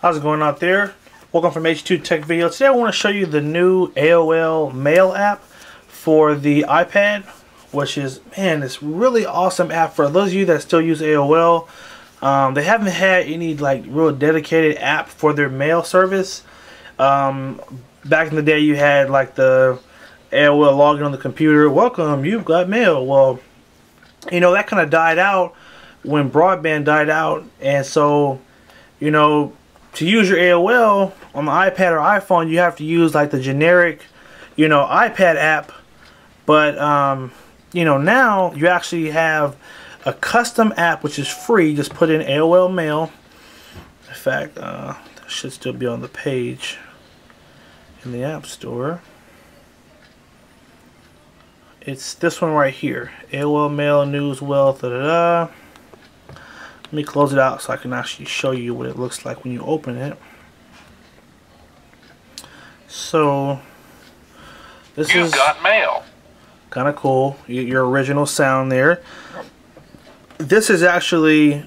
How's it going out there? Welcome from H2 Tech Video. Today I want to show you the new AOL Mail app for the iPad, which is, man, this really awesome app for those of you that still use AOL. Um, they haven't had any like real dedicated app for their mail service. Um, back in the day you had like the AOL login on the computer. Welcome, you've got mail. Well, you know, that kind of died out when broadband died out. And so, you know, to use your AOL on the iPad or iPhone, you have to use like the generic, you know, iPad app. But, um, you know, now you actually have a custom app which is free. Just put in AOL Mail. In fact, uh, that should still be on the page in the App Store. It's this one right here. AOL Mail, News, Wealth, da da da. Let me close it out so I can actually show you what it looks like when you open it. So, this You've is got mail. kind of cool. Your original sound there. This is actually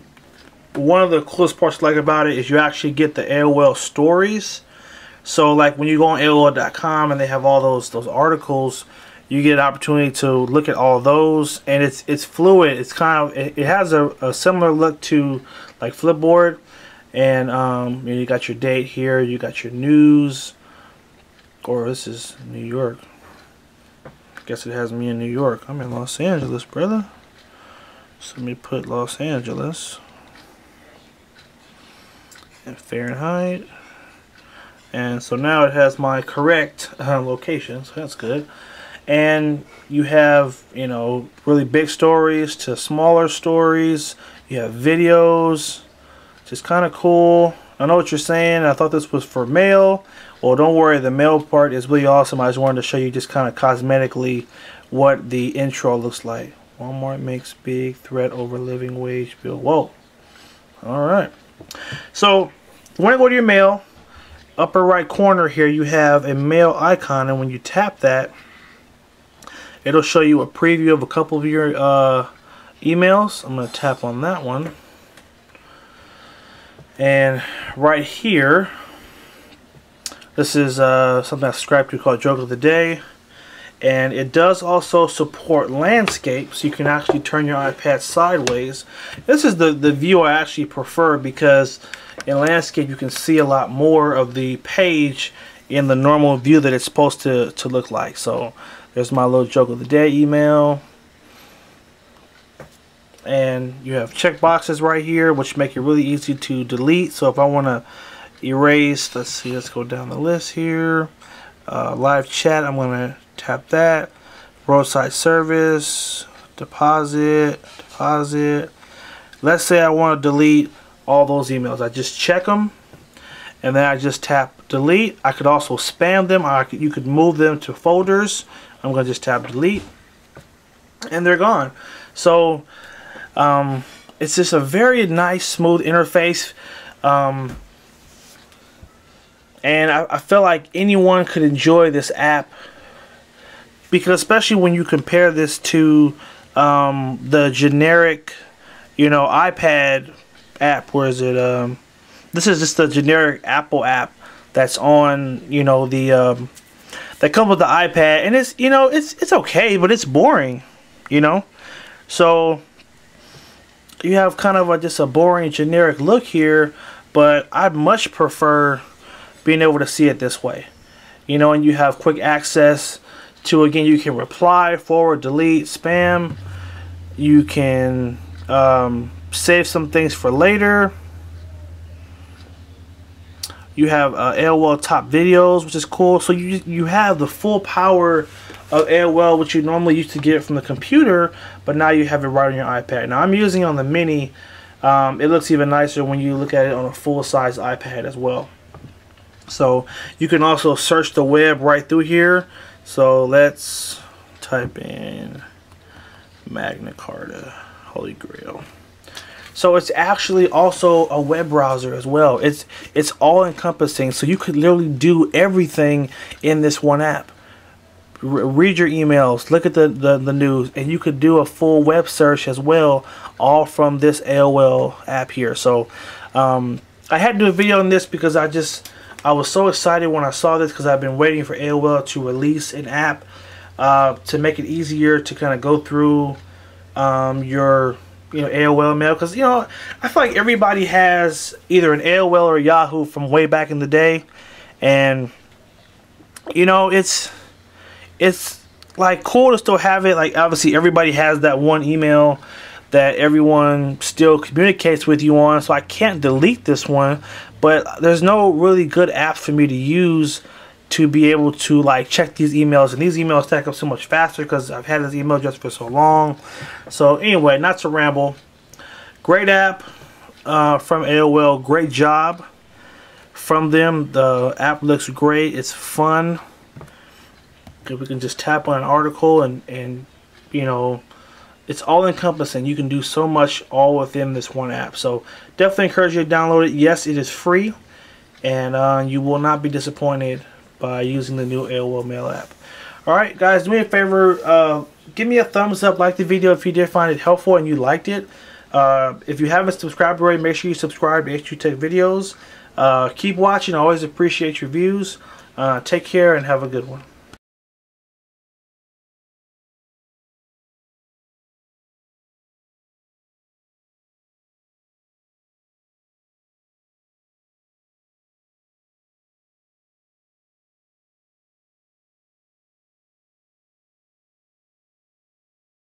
one of the coolest parts I like about it is you actually get the AOL stories. So like when you go on AOL.com and they have all those those articles, you get an opportunity to look at all those and it's it's fluid. It's kind of it, it has a, a, similar look to like flipboard and um, you, got your date here you got your news or this is New York. Guess it has me in New York. I'm in Los Angeles brother. So let me put Los Angeles and Fahrenheit. And so now it has my correct uh, location so that's good and you have you know really big stories to smaller stories. You have videos just kind of cool. I know what you're saying. I thought this was for mail well don't worry the mail part is really awesome. I just wanted to show you just kind of cosmetically what the intro looks like. Walmart makes big threat over living wage bill. Whoa. Alright so when you go to your mail. Upper right corner here you have a mail icon and when you tap that it'll show you a preview of a couple of your uh, emails. I'm going to tap on that one. And right here, this is uh, something I subscribe to called Joke of the Day. And it does also support landscape, so you can actually turn your iPad sideways. This is the, the view I actually prefer because in landscape you can see a lot more of the page in the normal view that it's supposed to, to look like. So there's my little joke of the day email. And you have checkboxes right here, which make it really easy to delete. So if I want to erase, let's see, let's go down the list here. Uh, live chat, I'm going to tap that. Roadside service, deposit, deposit. Let's say I want to delete all those emails. I just check them and then I just tap delete. I could also spam them. I could, you could move them to folders. I'm going to just tap delete and they're gone. So um, it's just a very nice smooth interface um, and I, I feel like anyone could enjoy this app because especially when you compare this to um, the generic you know iPad app where is it um, this is just the generic Apple app that's on you know the um, that comes with the iPad, and it's you know it's it's okay, but it's boring, you know. So you have kind of a, just a boring generic look here, but I'd much prefer being able to see it this way, you know. And you have quick access to again, you can reply, forward, delete, spam. You can um, save some things for later you have uh, AOL top videos, which is cool. So you you have the full power of AOL, which you normally used to get from the computer, but now you have it right on your iPad. Now I'm using it on the mini. Um, it looks even nicer when you look at it on a full-size iPad as well. So you can also search the web right through here. So let's type in Magna Carta Holy Grail. So it's actually also a web browser as well. It's it's all encompassing. So you could literally do everything in this one app. R read your emails, look at the, the, the news, and you could do a full web search as well, all from this AOL app here. So um, I had to do a video on this because I just I was so excited when I saw this because I've been waiting for AOL to release an app uh, to make it easier to kind of go through um, your you know AOL mail because you know I feel like everybody has either an AOL or Yahoo from way back in the day, and you know it's it's like cool to still have it. Like obviously everybody has that one email that everyone still communicates with you on, so I can't delete this one. But there's no really good app for me to use to be able to like check these emails and these emails stack up so much faster because I've had this email just for so long. So anyway not to ramble. Great app uh, from AOL great job from them. The app looks great. It's fun. We can just tap on an article and and you know it's all encompassing you can do so much all within this one app. So definitely encourage you to download it. Yes it is free and uh, you will not be disappointed by using the new AOL Mail app. Alright guys, do me a favor, uh, give me a thumbs up, like the video if you did find it helpful and you liked it. Uh, if you haven't subscribed already, make sure you subscribe to H2 Tech videos. Uh, keep watching, I always appreciate your views. Uh, take care and have a good one.